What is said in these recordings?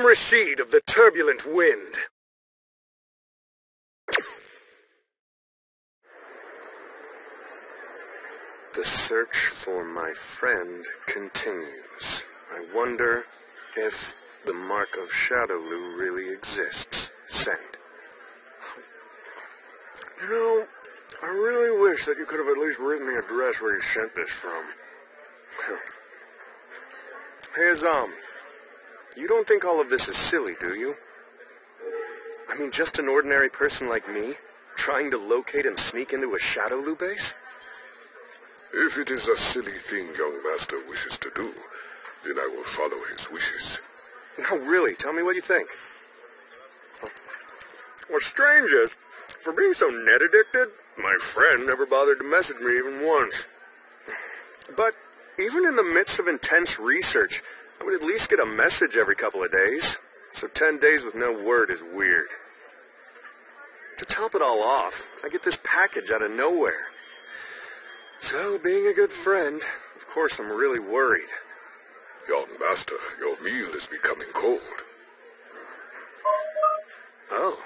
am Rashid of the Turbulent Wind. The search for my friend continues. I wonder if the mark of Shadowloo really exists. Send. You know, I really wish that you could have at least written the address where you sent this from. hey, Azam, um, you don't think all of this is silly, do you? I mean, just an ordinary person like me, trying to locate and sneak into a Shadowloo base? If it is a silly thing young master wishes to do, then I will follow his wishes. No, really, tell me what you think. What's strange is, for being so net addicted, my friend never bothered to message me even once. But even in the midst of intense research, I would at least get a message every couple of days. So ten days with no word is weird. To top it all off, I get this package out of nowhere. So, being a good friend, of course I'm really worried. Young master, your meal is becoming cold. Oh.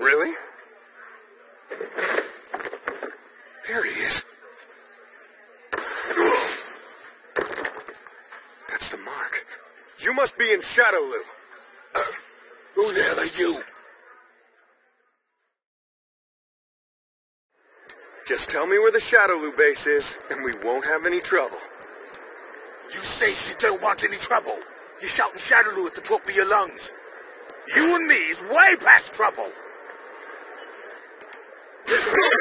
Really? There he is. That's the mark. In Shadowloo. Who the hell are you? Just tell me where the Shadowloo base is, and we won't have any trouble. You say you don't want any trouble. You're shouting Shadowloo at the top of your lungs. You and me is way past trouble.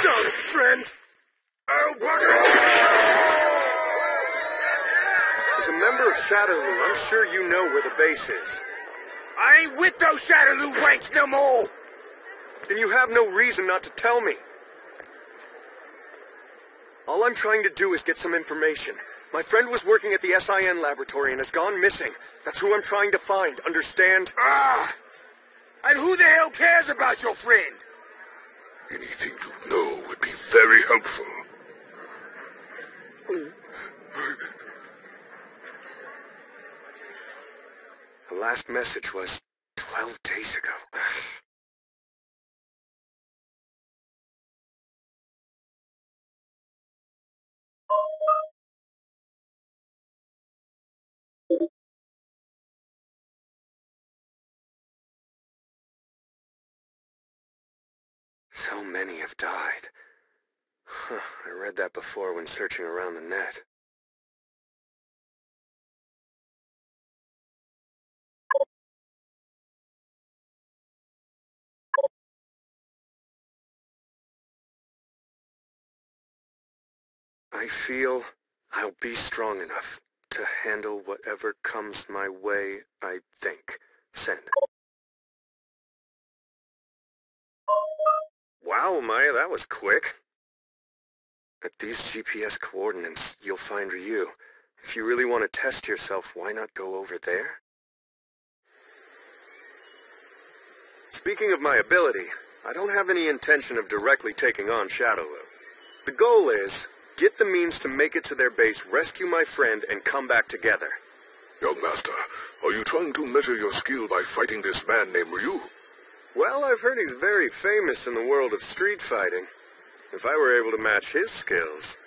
Son, friend! Oh, bugger! As a member of Shadowloo, I'm sure you know where the base is. I ain't with those Shadowloo ranks no more. Then you have no reason not to tell me. All I'm trying to do is get some information. My friend was working at the SIN laboratory and has gone missing. That's who I'm trying to find, understand? Ah! And who the hell cares about your friend? Anything you know would be very helpful. Last message was 12 days ago. So many have died. Huh, I read that before when searching around the net. I feel I'll be strong enough to handle whatever comes my way, I think. Send. Wow, Maya, that was quick. At these GPS coordinates, you'll find Ryu. If you really want to test yourself, why not go over there? Speaking of my ability, I don't have any intention of directly taking on Shadowloo. The goal is, get the means to make it to their base, rescue my friend, and come back together. Young master, are you trying to measure your skill by fighting this man named Ryu? Well, I've heard he's very famous in the world of street fighting. If I were able to match his skills.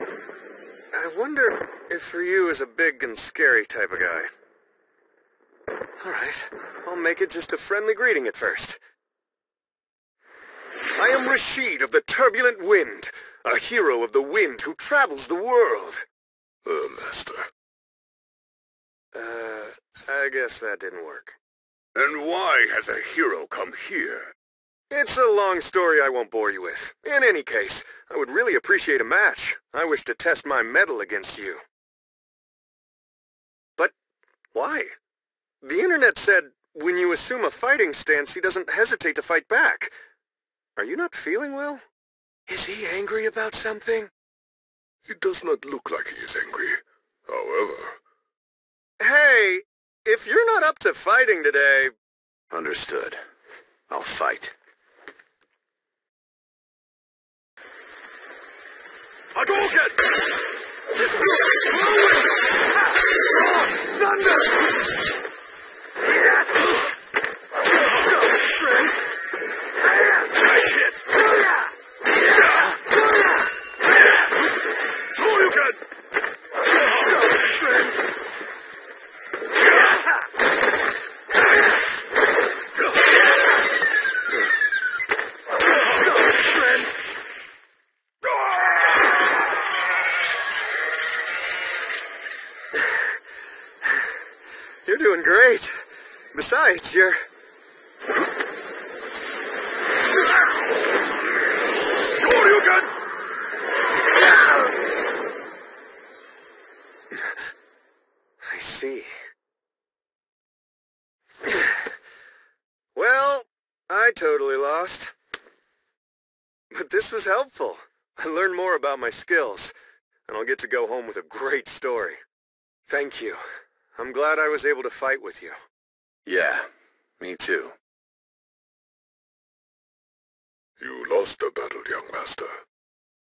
I wonder if Ryu is a big and scary type of guy. Alright, I'll make it just a friendly greeting at first. I am Rashid of the Turbulent Wind, a hero of the wind who travels the world. Uh, master, Uh, I guess that didn't work. And why has a hero come here? It's a long story I won't bore you with. In any case, I would really appreciate a match. I wish to test my mettle against you. But why? The internet said when you assume a fighting stance, he doesn't hesitate to fight back. Are you not feeling well? Is he angry about something? It does not look like he is angry. However... Hey, if you're not up to fighting today... Understood. I'll fight. Hadouken! You're doing great. Besides, you're... I see. well, I totally lost. But this was helpful. I learned more about my skills, and I'll get to go home with a great story. Thank you. I'm glad I was able to fight with you. Yeah, me too. You lost the battle, young master.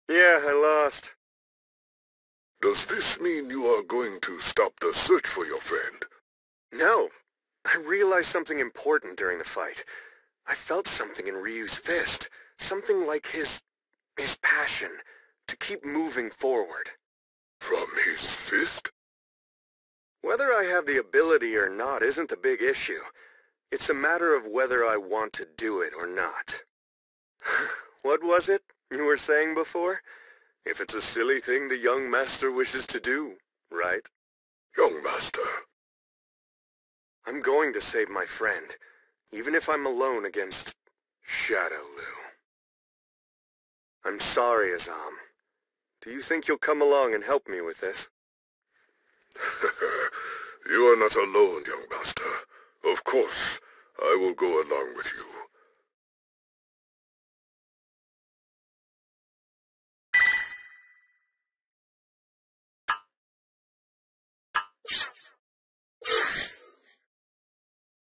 Yeah, I lost. Does this mean you are going to stop the search for your friend? No. I realized something important during the fight. I felt something in Ryu's fist. Something like his... his passion to keep moving forward. From his fist? Whether I have the ability or not isn't the big issue. It's a matter of whether I want to do it or not. what was it you were saying before? If it's a silly thing the young master wishes to do, right? Young master. I'm going to save my friend, even if I'm alone against Shadow Lu. I'm sorry, Azam. Do you think you'll come along and help me with this? you are not alone, young master. Of course, I will go along with you.